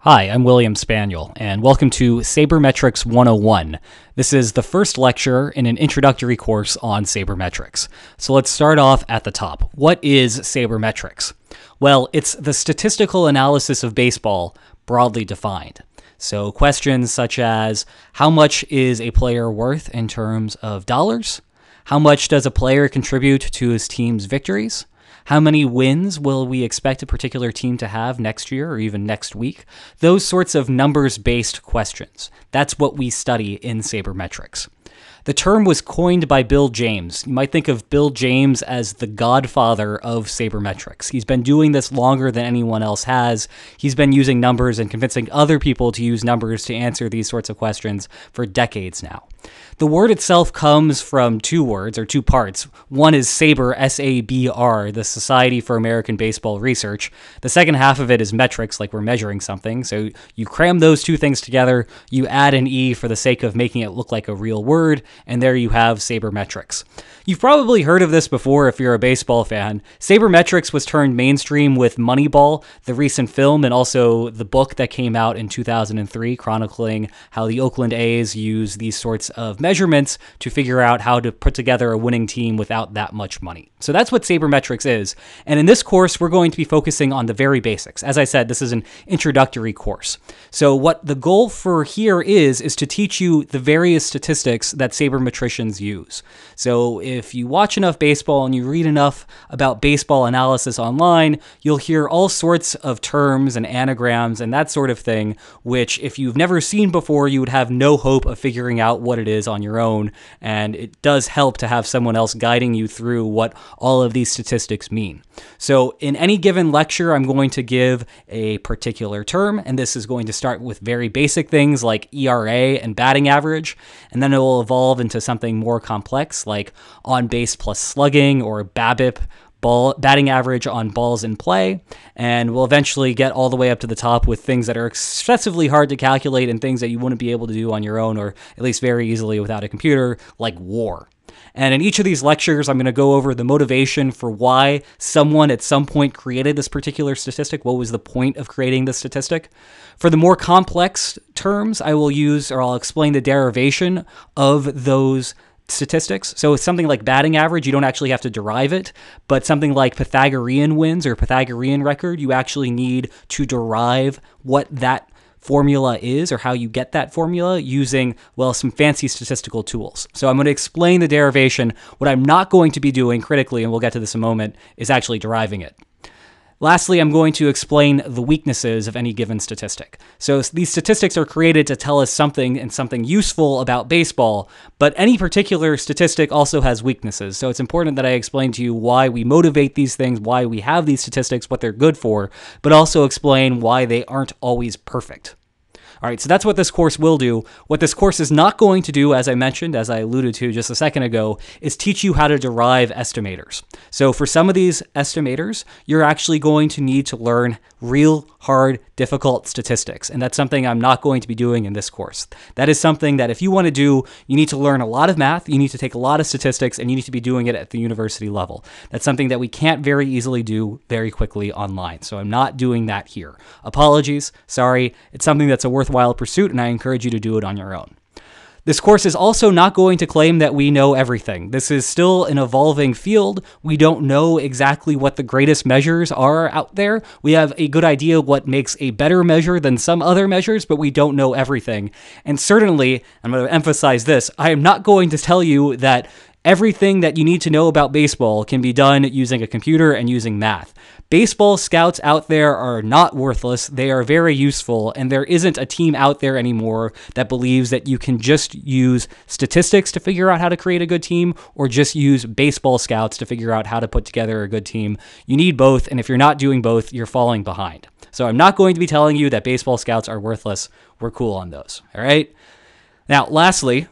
Hi, I'm William Spaniel, and welcome to Sabermetrics 101. This is the first lecture in an introductory course on sabermetrics. So let's start off at the top. What is sabermetrics? Well, it's the statistical analysis of baseball, broadly defined. So questions such as how much is a player worth in terms of dollars? How much does a player contribute to his team's victories? How many wins will we expect a particular team to have next year or even next week? Those sorts of numbers based questions. That's what we study in sabermetrics. The term was coined by Bill James. You might think of Bill James as the godfather of sabermetrics. He's been doing this longer than anyone else has. He's been using numbers and convincing other people to use numbers to answer these sorts of questions for decades now. The word itself comes from two words or two parts. One is SABR, S A B R, the Society for American Baseball Research. The second half of it is metrics, like we're measuring something. So you cram those two things together, you add an E for the sake of making it look like a real word, and there you have sabermetrics. You've probably heard of this before if you're a baseball fan. Sabermetrics was turned mainstream with Moneyball, the recent film, and also the book that came out in 2003 chronicling how the Oakland A's use these sorts of measurements to figure out how to put together a winning team without that much money. So that's what sabermetrics is. And in this course, we're going to be focusing on the very basics. As I said, this is an introductory course. So what the goal for here is is to teach you the various statistics that sabermetricians use. So if you watch enough baseball and you read enough about baseball analysis online, you'll hear all sorts of terms and anagrams and that sort of thing, which if you've never seen before, you would have no hope of figuring out what it is on your own. And it does help to have someone else guiding you through what all of these statistics mean. So, in any given lecture, I'm going to give a particular term, and this is going to start with very basic things like ERA and batting average, and then it will evolve into something more complex like on base plus slugging or BABIP ball batting average on balls in play, and we'll eventually get all the way up to the top with things that are excessively hard to calculate and things that you wouldn't be able to do on your own or at least very easily without a computer, like war. And in each of these lectures, I'm going to go over the motivation for why someone at some point created this particular statistic. What was the point of creating this statistic? For the more complex terms, I will use or I'll explain the derivation of those statistics. So something like batting average, you don't actually have to derive it, but something like Pythagorean wins or Pythagorean record, you actually need to derive what that formula is or how you get that formula using, well, some fancy statistical tools. So I'm going to explain the derivation. What I'm not going to be doing critically, and we'll get to this in a moment, is actually deriving it. Lastly, I'm going to explain the weaknesses of any given statistic. So these statistics are created to tell us something and something useful about baseball, but any particular statistic also has weaknesses. So it's important that I explain to you why we motivate these things, why we have these statistics, what they're good for, but also explain why they aren't always perfect. All right, so that's what this course will do. What this course is not going to do, as I mentioned, as I alluded to just a second ago, is teach you how to derive estimators. So for some of these estimators, you're actually going to need to learn real hard, difficult statistics. And that's something I'm not going to be doing in this course. That is something that if you want to do, you need to learn a lot of math, you need to take a lot of statistics, and you need to be doing it at the university level. That's something that we can't very easily do very quickly online. So I'm not doing that here. Apologies. Sorry. It's something that's a worthwhile pursuit, and I encourage you to do it on your own. This course is also not going to claim that we know everything. This is still an evolving field. We don't know exactly what the greatest measures are out there. We have a good idea what makes a better measure than some other measures, but we don't know everything. And certainly, I'm going to emphasize this I am not going to tell you that everything that you need to know about baseball can be done using a computer and using math. Baseball scouts out there are not worthless. They are very useful, and there isn't a team out there anymore that believes that you can just use statistics to figure out how to create a good team or just use baseball scouts to figure out how to put together a good team. You need both, and if you're not doing both, you're falling behind. So I'm not going to be telling you that baseball scouts are worthless. We're cool on those. All right? Now, lastly,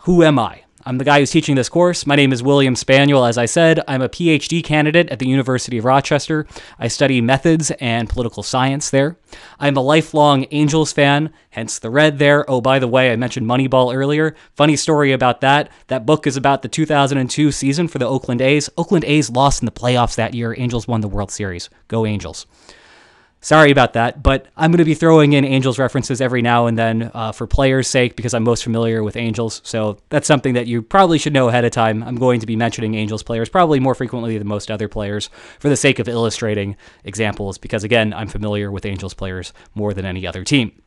who am I? I'm the guy who's teaching this course. My name is William Spaniel. As I said, I'm a PhD candidate at the University of Rochester. I study methods and political science there. I'm a lifelong Angels fan, hence the red there. Oh, by the way, I mentioned Moneyball earlier. Funny story about that. That book is about the 2002 season for the Oakland A's. Oakland A's lost in the playoffs that year. Angels won the World Series. Go Angels. Sorry about that, but I'm going to be throwing in Angels references every now and then uh, for players' sake because I'm most familiar with Angels. So that's something that you probably should know ahead of time. I'm going to be mentioning Angels players probably more frequently than most other players for the sake of illustrating examples because, again, I'm familiar with Angels players more than any other team.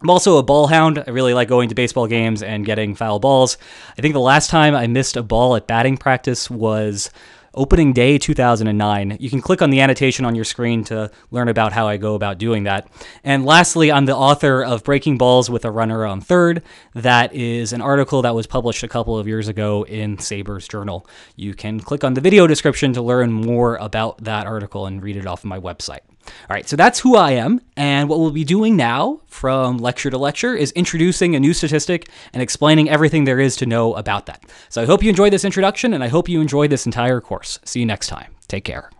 I'm also a ball hound. I really like going to baseball games and getting foul balls. I think the last time I missed a ball at batting practice was opening day 2009. You can click on the annotation on your screen to learn about how I go about doing that. And lastly, I'm the author of Breaking Balls with a Runner on Third. That is an article that was published a couple of years ago in SABR's Journal. You can click on the video description to learn more about that article and read it off my website. All right, so that's who I am. And what we'll be doing now from lecture to lecture is introducing a new statistic and explaining everything there is to know about that. So I hope you enjoyed this introduction and I hope you enjoyed this entire course. See you next time. Take care.